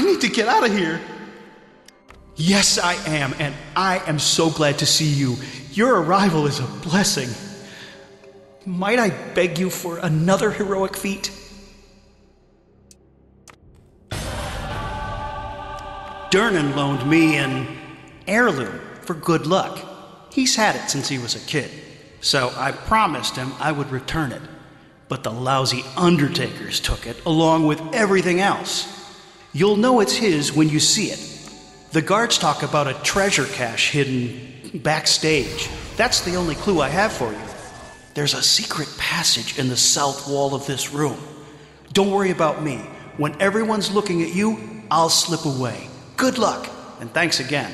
I need to get out of here. Yes, I am, and I am so glad to see you. Your arrival is a blessing. Might I beg you for another heroic feat? Durnan loaned me an heirloom for good luck. He's had it since he was a kid, so I promised him I would return it. But the lousy Undertakers took it, along with everything else. You'll know it's his when you see it. The guards talk about a treasure cache hidden backstage. That's the only clue I have for you. There's a secret passage in the south wall of this room. Don't worry about me. When everyone's looking at you, I'll slip away. Good luck, and thanks again.